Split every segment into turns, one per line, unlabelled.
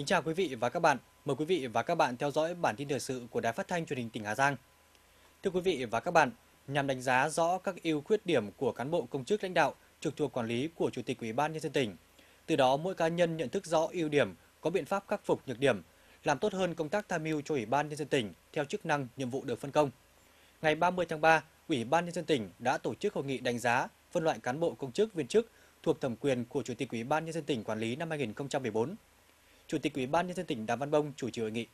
Kính chào quý vị và các bạn. Mời quý vị và các bạn theo dõi bản tin thời sự của Đài Phát thanh Truyền hình tỉnh Hà Giang. Thưa quý vị và các bạn, nhằm đánh giá rõ các ưu khuyết điểm của cán bộ công chức lãnh đạo trực thuộc quản lý của Chủ tịch Ủy ban nhân dân tỉnh, từ đó mỗi cá nhân nhận thức rõ ưu điểm, có biện pháp khắc phục nhược điểm, làm tốt hơn công tác tham mưu cho Ủy ban nhân dân tỉnh theo chức năng, nhiệm vụ được phân công. Ngày 30 tháng 3, Ủy ban nhân dân tỉnh đã tổ chức hội nghị đánh giá, phân loại cán bộ công chức viên chức thuộc thẩm quyền của Chủ tịch Ủy ban nhân dân tỉnh quản lý năm 2014. Chủ tịch Ủy ban nhân dân tỉnh Đàm Văn Bông chủ trì hội nghị.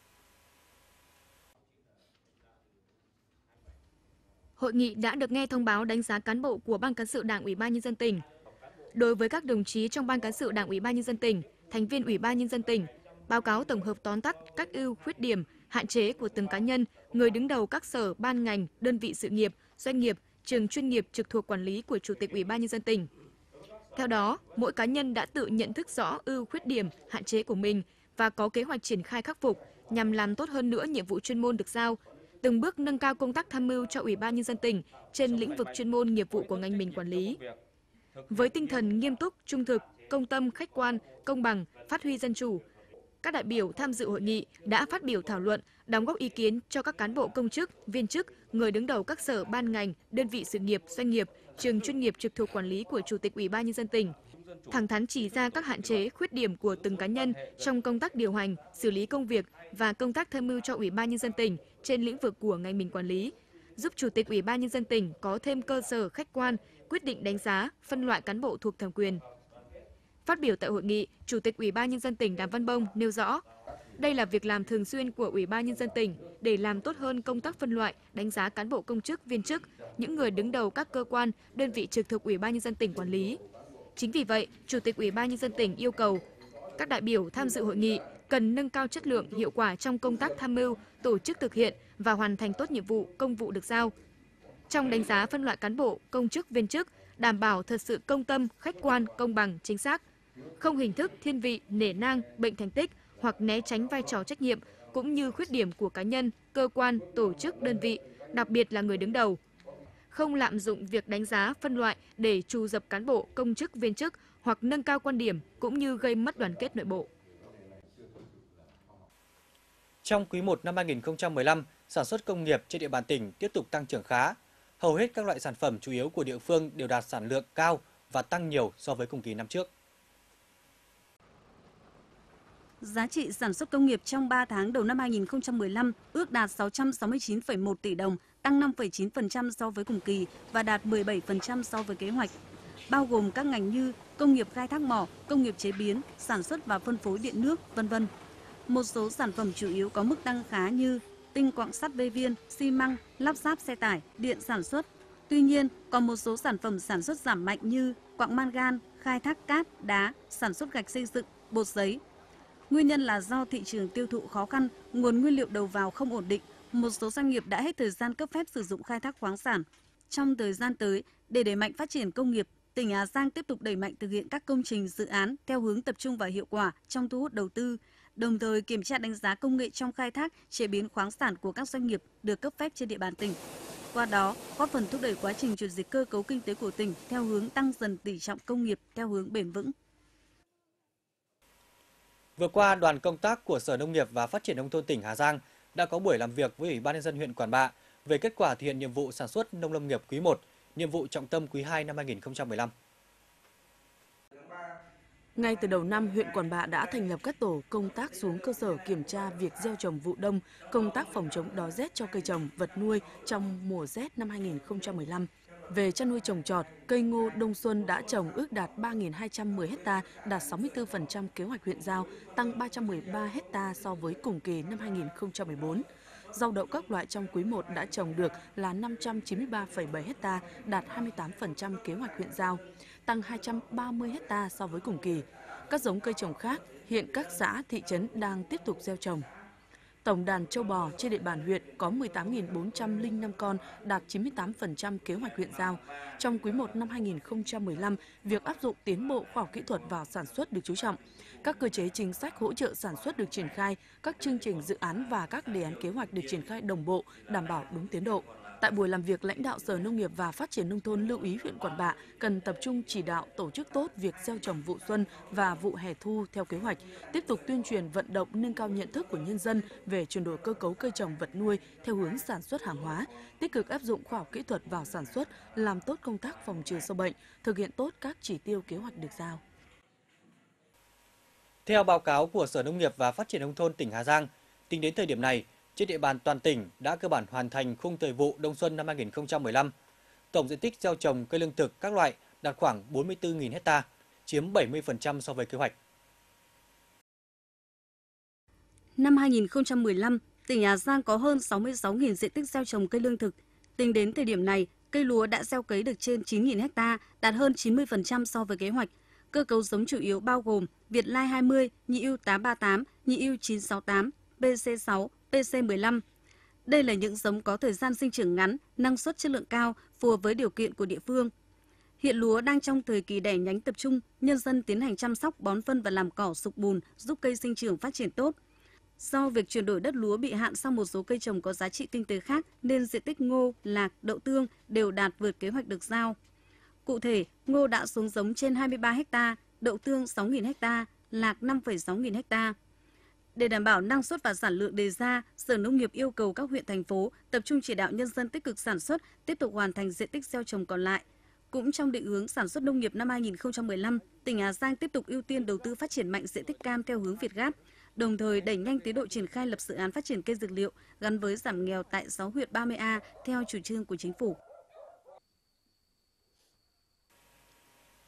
Hội nghị đã được nghe thông báo đánh giá cán bộ của Ban cán sự Đảng Ủy ban nhân dân tỉnh. Đối với các đồng chí trong Ban cán sự Đảng Ủy ban nhân dân tỉnh, thành viên Ủy ban nhân dân tỉnh, báo cáo tổng hợp tóm tắt các ưu khuyết điểm, hạn chế của từng cá nhân, người đứng đầu các sở, ban ngành, đơn vị sự nghiệp, doanh nghiệp, trường chuyên nghiệp trực thuộc quản lý của Chủ tịch Ủy ban nhân dân tỉnh. Theo đó, mỗi cá nhân đã tự nhận thức rõ ưu khuyết điểm, hạn chế của mình và có kế hoạch triển khai khắc phục nhằm làm tốt hơn nữa nhiệm vụ chuyên môn được giao, từng bước nâng cao công tác tham mưu cho Ủy ban nhân dân tỉnh trên lĩnh vực chuyên môn nghiệp vụ của ngành mình quản lý. Với tinh thần nghiêm túc, trung thực, công tâm, khách quan, công bằng, phát huy dân chủ, các đại biểu tham dự hội nghị đã phát biểu thảo luận, đóng góp ý kiến cho các cán bộ công chức, viên chức, người đứng đầu các sở ban ngành, đơn vị sự nghiệp, doanh nghiệp, trường chuyên nghiệp trực thuộc quản lý của Chủ tịch Ủy ban nhân dân tỉnh. Thẳng thắn chỉ ra các hạn chế, khuyết điểm của từng cá nhân trong công tác điều hành, xử lý công việc và công tác tham mưu cho Ủy ban nhân dân tỉnh trên lĩnh vực của ngành mình quản lý, giúp Chủ tịch Ủy ban nhân dân tỉnh có thêm cơ sở khách quan quyết định đánh giá, phân loại cán bộ thuộc thẩm quyền. Phát biểu tại hội nghị, Chủ tịch Ủy ban nhân dân tỉnh Đàm Văn Bông nêu rõ, đây là việc làm thường xuyên của Ủy ban nhân dân tỉnh để làm tốt hơn công tác phân loại, đánh giá cán bộ công chức, viên chức, những người đứng đầu các cơ quan, đơn vị trực thuộc Ủy ban nhân dân tỉnh quản lý. Chính vì vậy, Chủ tịch Ủy ban nhân dân tỉnh yêu cầu các đại biểu tham dự hội nghị cần nâng cao chất lượng, hiệu quả trong công tác tham mưu, tổ chức thực hiện và hoàn thành tốt nhiệm vụ, công vụ được giao. Trong đánh giá phân loại cán bộ, công chức, viên chức, đảm bảo thật sự công tâm, khách quan, công bằng, chính xác, không hình thức thiên vị, nể nang, bệnh thành tích hoặc né tránh vai trò trách nhiệm cũng như khuyết điểm của cá nhân, cơ quan, tổ chức, đơn vị, đặc biệt là người đứng đầu. Không lạm dụng việc đánh giá, phân loại để trù dập cán bộ, công chức, viên chức hoặc nâng cao quan điểm cũng như gây mất đoàn kết nội bộ.
Trong quý 1 năm 2015, sản xuất công nghiệp trên địa bàn tỉnh tiếp tục tăng trưởng khá. Hầu hết các loại sản phẩm chủ yếu của địa phương đều đạt sản lượng cao và tăng nhiều so với cùng kỳ năm trước.
Giá trị sản xuất công nghiệp trong 3 tháng đầu năm 2015 ước đạt 669,1 tỷ đồng, tăng 5,9% so với cùng kỳ và đạt 17% so với kế hoạch, bao gồm các ngành như công nghiệp khai thác mỏ, công nghiệp chế biến, sản xuất và phân phối điện nước, vân vân. Một số sản phẩm chủ yếu có mức tăng khá như tinh quặng sắt bê viên, xi măng, lắp ráp xe tải, điện sản xuất. Tuy nhiên, còn một số sản phẩm sản xuất giảm mạnh như quặng mangan, khai thác cát, đá, sản xuất gạch xây dựng, bột giấy, Nguyên nhân là do thị trường tiêu thụ khó khăn, nguồn nguyên liệu đầu vào không ổn định, một số doanh nghiệp đã hết thời gian cấp phép sử dụng khai thác khoáng sản. Trong thời gian tới, để đẩy mạnh phát triển công nghiệp, tỉnh Hà Giang tiếp tục đẩy mạnh thực hiện các công trình dự án theo hướng tập trung và hiệu quả trong thu hút đầu tư, đồng thời kiểm tra đánh giá công nghệ trong khai thác, chế biến khoáng sản của các doanh nghiệp được cấp phép trên địa bàn tỉnh. Qua đó, góp phần thúc đẩy quá trình chuyển dịch cơ cấu kinh tế của tỉnh theo hướng tăng dần tỷ trọng công nghiệp theo hướng bền vững.
Vừa qua, đoàn công tác của Sở Nông nghiệp và Phát triển nông thôn tỉnh Hà Giang đã có buổi làm việc với Ủy ban nhân dân huyện Quản Bạ về kết quả thực hiện nhiệm vụ sản xuất nông lâm nghiệp quý 1, nhiệm vụ trọng tâm quý 2 năm 2015.
Ngay từ đầu năm, huyện Quản Bạ đã thành lập các tổ công tác xuống cơ sở kiểm tra việc gieo trồng vụ đông, công tác phòng chống đói rét cho cây trồng, vật nuôi trong mùa rét năm 2015. Về chăn nuôi trồng trọt, cây ngô đông xuân đã trồng ước đạt 3.210 ha, đạt 64% kế hoạch huyện giao, tăng 313 ha so với cùng kỳ năm 2014. Rau đậu các loại trong quý 1 đã trồng được là 593,7 ha, đạt 28% kế hoạch huyện giao, tăng 230 ha so với cùng kỳ. Các giống cây trồng khác, hiện các xã, thị trấn đang tiếp tục gieo trồng. Tổng đàn châu bò trên địa bàn huyện có 18.405 con, đạt 98% kế hoạch huyện giao. Trong quý 1 năm 2015, việc áp dụng tiến bộ khoa học kỹ thuật vào sản xuất được chú trọng. Các cơ chế chính sách hỗ trợ sản xuất được triển khai, các chương trình dự án và các đề án kế hoạch được triển khai đồng bộ, đảm bảo đúng tiến độ. Tại buổi làm việc, lãnh đạo Sở Nông nghiệp và Phát triển Nông thôn lưu ý huyện Quản Bạ cần tập trung chỉ đạo tổ chức tốt việc gieo trồng vụ xuân và vụ hè thu theo kế hoạch, tiếp tục tuyên truyền vận động nâng cao nhận thức của nhân dân về chuyển đổi cơ cấu cây trồng vật nuôi theo hướng sản xuất hàng hóa, tích cực áp dụng khoa học kỹ thuật vào sản xuất, làm tốt công tác phòng trừ sâu bệnh, thực hiện tốt các chỉ tiêu kế hoạch được giao.
Theo báo cáo của Sở Nông nghiệp và Phát triển Nông thôn tỉnh Hà Giang, tính đến thời điểm này, trên địa bàn toàn tỉnh đã cơ bản hoàn thành khung thời vụ đông xuân năm 2015. Tổng diện tích gieo trồng cây lương thực các loại đạt khoảng 44.000 hecta, chiếm 70% so với kế hoạch.
Năm 2015, tỉnh Hà Giang có hơn 66.000 diện tích gieo trồng cây lương thực. Tính đến thời điểm này, cây lúa đã gieo cấy được trên 9.000 hecta, đạt hơn 90% so với kế hoạch. Cơ cấu giống chủ yếu bao gồm Việt Lai 20, Nhị ưu 838, Nhị ưu 968, BC6, PC15. Đây là những giống có thời gian sinh trưởng ngắn, năng suất chất lượng cao, phù hợp với điều kiện của địa phương. Hiện lúa đang trong thời kỳ đẻ nhánh tập trung, nhân dân tiến hành chăm sóc, bón phân và làm cỏ sục bùn, giúp cây sinh trưởng phát triển tốt. Do việc chuyển đổi đất lúa bị hạn sang một số cây trồng có giá trị kinh tế khác nên diện tích ngô, lạc, đậu tương đều đạt vượt kế hoạch được giao. Cụ thể, ngô đã xuống giống trên 23 ha, đậu tương 6.000 ha, lạc 5,6 nghìn ha. Để đảm bảo năng suất và sản lượng đề ra, Sở Nông nghiệp yêu cầu các huyện thành phố tập trung chỉ đạo nhân dân tích cực sản xuất, tiếp tục hoàn thành diện tích gieo trồng còn lại. Cũng trong định hướng sản xuất nông nghiệp năm 2015, tỉnh Hà Giang tiếp tục ưu tiên đầu tư phát triển mạnh diện tích cam theo hướng Việt Gáp, đồng thời đẩy nhanh tiến độ triển khai lập dự án phát triển cây dược liệu gắn với giảm nghèo tại 6 huyện 30A theo chủ trương của chính phủ.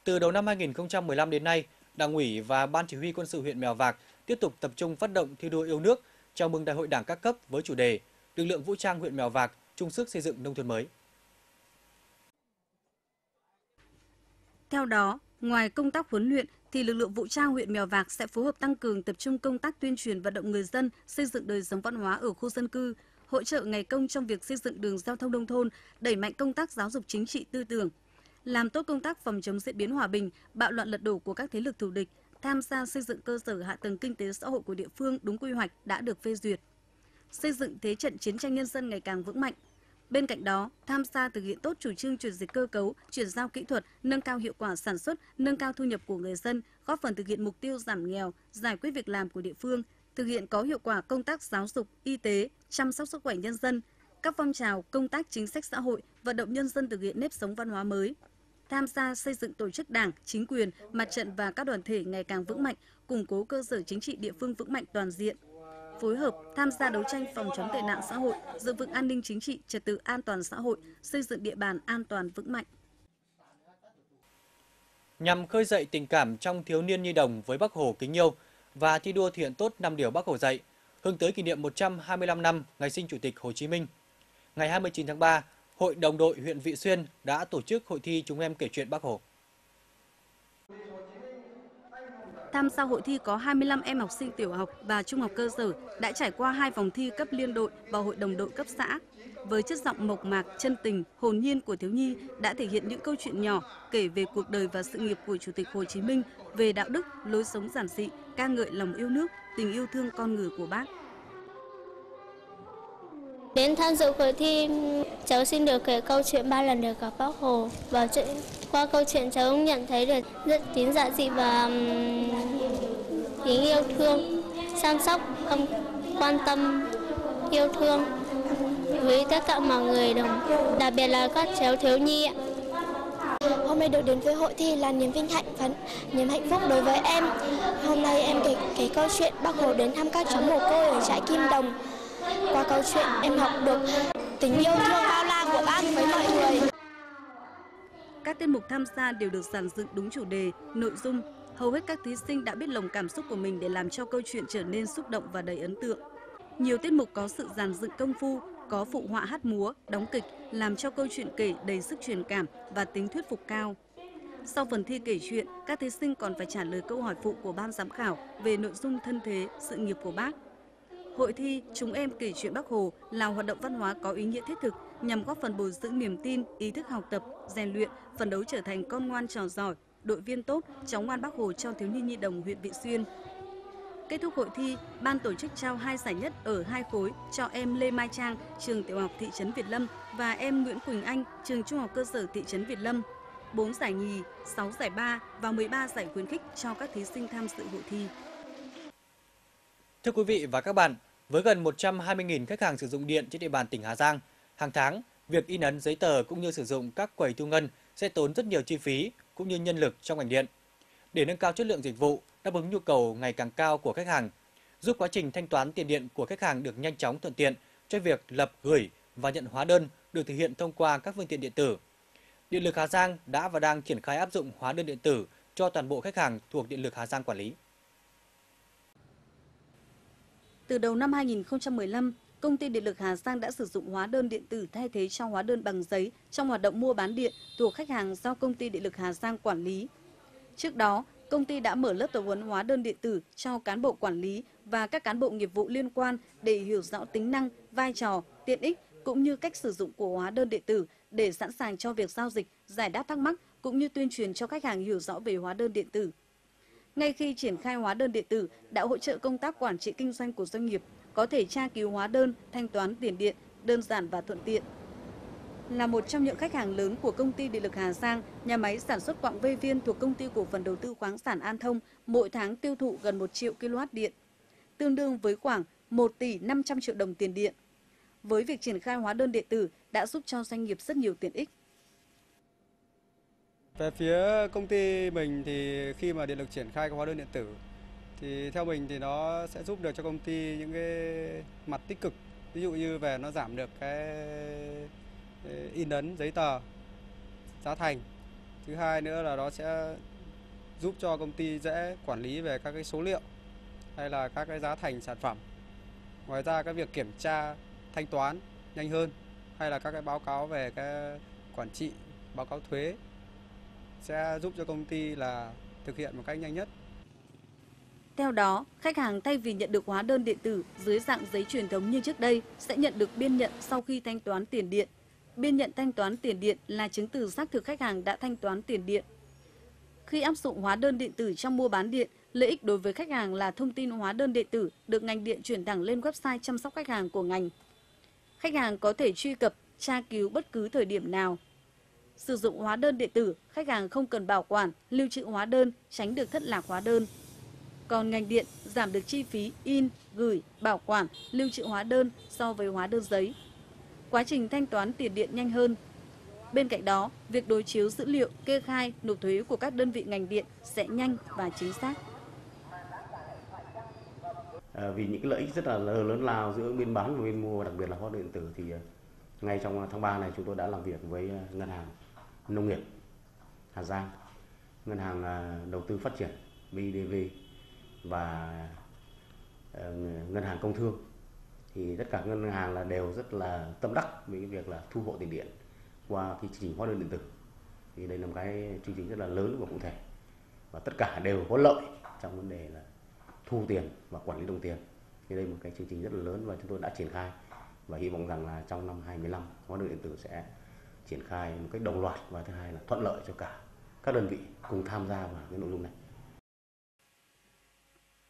Từ đầu năm 2015 đến nay, Đảng ủy và Ban Chỉ huy Quân sự huyện Mèo Vạc tiếp tục tập trung phát động thi đua yêu nước, chào mừng Đại hội Đảng các cấp với chủ đề Lực lượng vũ trang huyện Mèo Vạc chung sức xây dựng nông thôn mới.
Theo đó, ngoài công tác huấn luyện thì lực lượng vũ trang huyện Mèo Vạc sẽ phối hợp tăng cường tập trung công tác tuyên truyền vận động người dân xây dựng đời sống văn hóa ở khu dân cư, hỗ trợ ngày công trong việc xây dựng đường giao thông nông thôn, đẩy mạnh công tác giáo dục chính trị tư tưởng, làm tốt công tác phòng chống diễn biến hòa bình, bạo loạn lật đổ của các thế lực thù địch, tham gia xây dựng cơ sở hạ tầng kinh tế xã hội của địa phương đúng quy hoạch đã được phê duyệt. Xây dựng thế trận chiến tranh nhân dân ngày càng vững mạnh. Bên cạnh đó, tham gia thực hiện tốt chủ trương chuyển dịch cơ cấu, chuyển giao kỹ thuật, nâng cao hiệu quả sản xuất, nâng cao thu nhập của người dân, góp phần thực hiện mục tiêu giảm nghèo, giải quyết việc làm của địa phương, thực hiện có hiệu quả công tác giáo dục, y tế, chăm sóc sức khỏe nhân dân, các phong trào công tác chính sách xã hội, vận động nhân dân thực hiện nếp sống văn hóa mới, tham gia xây dựng tổ chức đảng, chính quyền, mặt trận và các đoàn thể ngày càng vững mạnh, củng cố cơ sở chính trị địa phương vững mạnh toàn diện, phối hợp tham gia đấu tranh phòng chống tệ nạn xã hội, giữ vững an ninh chính trị, trật tự an toàn xã hội, xây dựng địa bàn an toàn vững mạnh.
Nhằm khơi dậy tình cảm trong thiếu niên nhi đồng với Bác Hồ kính yêu và thi đua thực hiện tốt năm điều Bác Hồ dạy, hướng tới kỷ niệm 125 năm ngày sinh Chủ tịch Hồ Chí Minh. Ngày 29 tháng 3, Hội đồng đội huyện Vị Xuyên đã tổ chức hội thi chúng em kể chuyện Bác Hồ.
Tham gia hội thi có 25 em học sinh tiểu học và trung học cơ sở đã trải qua hai vòng thi cấp liên đội và hội đồng đội cấp xã. Với chất giọng mộc mạc, chân tình, hồn nhiên của thiếu nhi đã thể hiện những câu chuyện nhỏ kể về cuộc đời và sự nghiệp của Chủ tịch Hồ Chí Minh, về đạo đức, lối sống giản dị, ca ngợi lòng yêu nước, tình yêu thương con người của bác.
Đến tham dự cuộc thi, cháu xin được kể câu chuyện ba lần được gặp bác Hồ và chuyện, qua câu chuyện cháu nhận thấy được rất tín dạ dị và tính yêu thương, chăm sóc, quan tâm, yêu thương với tất cả mọi người đồng, đặc biệt là các cháu thiếu nhi ạ.
Hôm nay được đến với hội thi là niềm vinh hạnh phấn, niềm hạnh phúc đối với em. Hôm nay em kể, kể câu chuyện Bác Hồ đến thăm các cháu mồ côi ở trại Kim Đồng. Qua câu chuyện em học được tình yêu thương bao la của bác với mọi người.
Các tiết mục tham gia đều được giản dựng đúng chủ đề, nội dung. Hầu hết các thí sinh đã biết lồng cảm xúc của mình để làm cho câu chuyện trở nên xúc động và đầy ấn tượng. Nhiều tiết mục có sự giàn dựng công phu, có phụ họa hát múa, đóng kịch, làm cho câu chuyện kể đầy sức truyền cảm và tính thuyết phục cao. Sau phần thi kể chuyện, các thí sinh còn phải trả lời câu hỏi phụ của ban giám khảo về nội dung thân thế, sự nghiệp của bác Hội thi Chúng em kể chuyện Bác Hồ là hoạt động văn hóa có ý nghĩa thiết thực nhằm góp phần bồi dưỡng niềm tin, ý thức học tập, rèn luyện, phấn đấu trở thành con ngoan trò giỏi, đội viên tốt, cháu ngoan Bác Hồ cho thiếu niên nhi đồng huyện Vị Xuyên. Kết thúc hội thi, ban tổ chức trao hai giải nhất ở hai khối cho em Lê Mai Trang, trường tiểu học thị trấn Việt Lâm và em Nguyễn Quỳnh Anh, trường trung học cơ sở thị trấn Việt Lâm. 4 giải nhì, 6 giải ba và 13 giải khuyến khích cho các thí sinh tham dự hội thi.
Thưa quý vị và các bạn, với gần 120.000 khách hàng sử dụng điện trên địa bàn tỉnh Hà Giang, hàng tháng, việc in ấn giấy tờ cũng như sử dụng các quầy thu ngân sẽ tốn rất nhiều chi phí cũng như nhân lực trong ngành điện. Để nâng cao chất lượng dịch vụ, đáp ứng nhu cầu ngày càng cao của khách hàng, giúp quá trình thanh toán tiền điện của khách hàng được nhanh chóng thuận tiện cho việc lập, gửi và nhận hóa đơn được thực hiện thông qua các phương tiện điện tử. Điện lực Hà Giang đã và đang triển khai áp dụng hóa đơn điện tử cho toàn bộ khách hàng thuộc Điện lực Hà Giang quản lý.
Từ đầu năm 2015, Công ty Điện lực Hà Giang đã sử dụng hóa đơn điện tử thay thế cho hóa đơn bằng giấy trong hoạt động mua bán điện thuộc khách hàng do Công ty Điện lực Hà Giang quản lý. Trước đó, công ty đã mở lớp tập huấn hóa đơn điện tử cho cán bộ quản lý và các cán bộ nghiệp vụ liên quan để hiểu rõ tính năng, vai trò, tiện ích cũng như cách sử dụng của hóa đơn điện tử để sẵn sàng cho việc giao dịch, giải đáp thắc mắc cũng như tuyên truyền cho khách hàng hiểu rõ về hóa đơn điện tử. Ngay khi triển khai hóa đơn điện tử đã hỗ trợ công tác quản trị kinh doanh của doanh nghiệp, có thể tra cứu hóa đơn, thanh toán tiền điện đơn giản và thuận tiện. Là một trong những khách hàng lớn của công ty điện lực Hà Giang, nhà máy sản xuất quặng vây viên thuộc công ty cổ phần đầu tư khoáng sản An Thông mỗi tháng tiêu thụ gần 1 triệu kW điện, tương đương với khoảng 1 tỷ 500 triệu đồng tiền điện. Với việc triển khai hóa đơn điện tử đã giúp cho doanh nghiệp rất nhiều tiện ích.
Về phía công ty mình thì khi mà điện lực triển khai cái hóa đơn điện tử, thì theo mình thì nó sẽ giúp được cho công ty những cái mặt tích cực. Ví dụ như về nó giảm được cái in ấn, giấy tờ, giá thành. Thứ hai nữa là nó sẽ giúp cho công ty dễ quản lý về các cái số liệu hay là các cái giá thành sản phẩm. Ngoài ra cái việc kiểm tra, thanh toán nhanh hơn hay là các cái báo cáo về cái quản trị, báo cáo thuế sẽ giúp cho công ty là thực hiện một cách nhanh nhất.
Theo đó, khách hàng thay vì nhận được hóa đơn điện tử dưới dạng giấy truyền thống như trước đây sẽ nhận được biên nhận sau khi thanh toán tiền điện. Biên nhận thanh toán tiền điện là chứng từ xác thực khách hàng đã thanh toán tiền điện. Khi áp dụng hóa đơn điện tử trong mua bán điện, lợi ích đối với khách hàng là thông tin hóa đơn điện tử được ngành điện chuyển thẳng lên website chăm sóc khách hàng của ngành. Khách hàng có thể truy cập, tra cứu bất cứ thời điểm nào Sử dụng hóa đơn điện tử, khách hàng không cần bảo quản, lưu trữ hóa đơn, tránh được thất lạc hóa đơn. Còn ngành điện giảm được chi phí in, gửi, bảo quản, lưu trữ hóa đơn so với hóa đơn giấy. Quá trình thanh toán tiền điện nhanh hơn. Bên cạnh đó, việc đối chiếu dữ liệu, kê khai, nộp thuế của các đơn vị ngành điện sẽ nhanh và chính xác.
À, vì những cái lợi ích rất là lớn lao giữa bên bán và bên mua, đặc biệt là hóa đơn điện tử thì à, ngay trong tháng 3 này chúng tôi đã làm việc với à, ngân hàng nông nghiệp Hà Giang, ngân hàng à, đầu tư phát triển BIDV và ờ, ngân hàng công thương. Thì tất cả ngân hàng là đều rất là tâm đắc với cái việc là thu hộ tiền điện qua cái chương trình hóa đơn điện tử. Thì đây là một cái chương trình rất là lớn và cụ thể. Và tất cả đều có lợi trong vấn đề là thu tiền và quản lý đồng tiền. Thì đây là một cái chương trình rất là lớn và chúng tôi đã triển khai. Và hy vọng rằng là trong năm 2015 hóa đơn điện tử sẽ triển khai một cách đồng loạt và thứ hai là thuận lợi cho cả các đơn vị cùng tham gia vào cái nội dung này.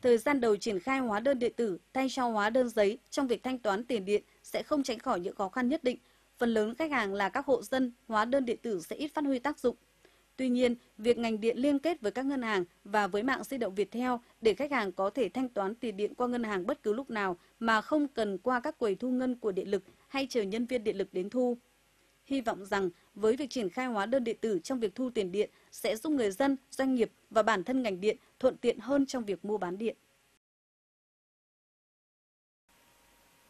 Thời gian đầu triển khai hóa đơn điện tử thay cho hóa đơn giấy trong việc thanh toán tiền điện sẽ không tránh khỏi những khó khăn nhất định. Phần lớn khách hàng là các hộ dân, hóa đơn điện tử sẽ ít phát huy tác dụng. Tuy nhiên, việc ngành điện liên kết với các ngân hàng và với mạng di động Viettel để khách hàng có thể thanh toán tiền điện qua ngân hàng bất cứ lúc nào mà không cần qua các quầy thu ngân của điện lực hay chờ nhân viên điện lực đến thu hy vọng rằng với việc triển khai hóa đơn điện tử trong việc thu tiền điện sẽ giúp người dân, doanh nghiệp và bản thân ngành điện thuận tiện hơn trong việc mua bán điện.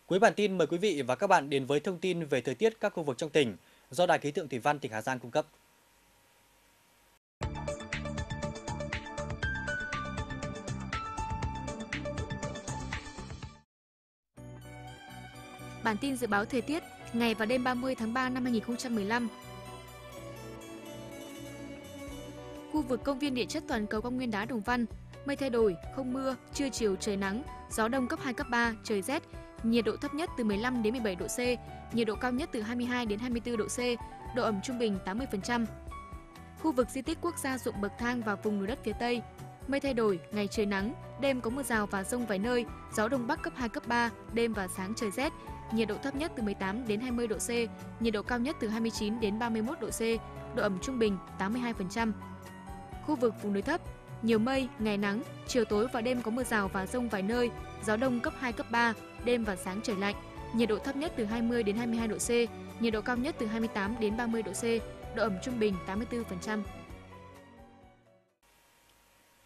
Cuối bản tin mời quý vị và các bạn đến với thông tin về thời tiết các khu vực trong tỉnh do Đài khí tượng thủy văn tỉnh Hà Giang cung cấp.
Bản tin dự báo thời tiết ngày và đêm 30 tháng 3 năm 2015. Khu vực công viên địa chất toàn cầu cao nguyên đá Đồng Văn, mây thay đổi, không mưa, trưa chiều trời nắng, gió đông cấp 2 cấp 3, trời rét, nhiệt độ thấp nhất từ 15 đến 17 độ C, nhiệt độ cao nhất từ 22 đến 24 độ C, độ ẩm trung bình 80%. Khu vực di tích quốc gia dụng bậc thang và vùng núi đất phía Tây, Mây thay đổi, ngày trời nắng, đêm có mưa rào và rông vài nơi, gió đông bắc cấp 2 cấp 3, đêm và sáng trời rét, nhiệt độ thấp nhất từ 18 đến 20 độ C, nhiệt độ cao nhất từ 29 đến 31 độ C, độ ẩm trung bình 82%. Khu vực vùng núi thấp, nhiều mây, ngày nắng, chiều tối và đêm có mưa rào và rông vài nơi, gió đông cấp 2 cấp 3, đêm và sáng trời lạnh, nhiệt độ thấp nhất từ 20 đến 22 độ C, nhiệt độ cao nhất từ 28 đến 30 độ C, độ ẩm trung bình 84%.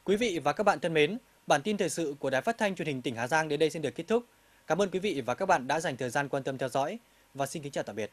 Quý vị và các bạn thân mến, bản tin thời sự của Đài Phát thanh Truyền hình tỉnh Hà Giang đến đây xin được kết thúc. Cảm ơn quý vị và các bạn đã dành thời gian quan tâm theo dõi và xin kính chào tạm biệt.